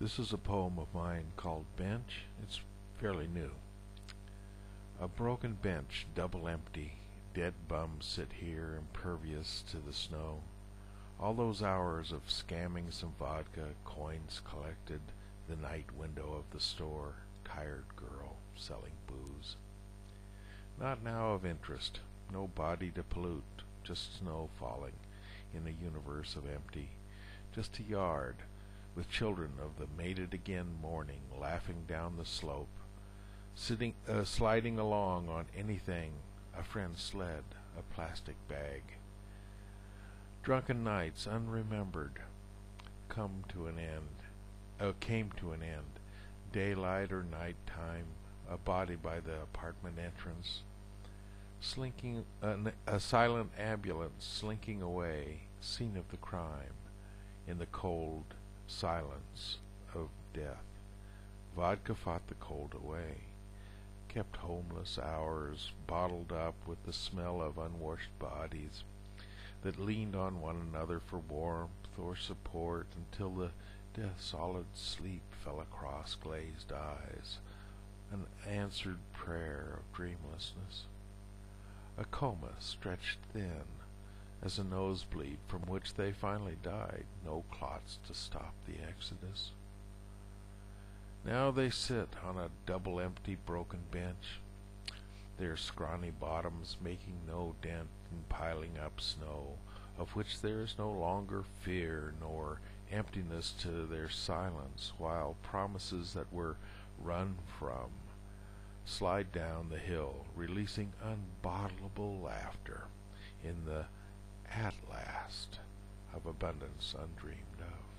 This is a poem of mine called Bench. It's fairly new. A broken bench, double empty, dead bums sit here impervious to the snow. All those hours of scamming some vodka, coins collected, the night window of the store, tired girl selling booze. Not now of interest, no body to pollute, just snow falling in a universe of empty, just a yard with children of the mated again morning laughing down the slope, sitting, uh, sliding along on anything, a friend's sled, a plastic bag. Drunken nights unremembered come to an end, uh, came to an end, daylight or night time, a body by the apartment entrance, slinking, uh, a silent ambulance slinking away, scene of the crime, in the cold silence of death. Vodka fought the cold away, kept homeless hours bottled up with the smell of unwashed bodies that leaned on one another for warmth or support until the death-solid sleep fell across glazed eyes, an answered prayer of dreamlessness. A coma stretched thin, as a nosebleed from which they finally died, no clots to stop the exodus. Now they sit on a double empty broken bench, their scrawny bottoms making no dent in piling up snow, of which there is no longer fear nor emptiness to their silence, while promises that were run from slide down the hill, releasing unbottleable laughter in the at last of abundance undreamed of.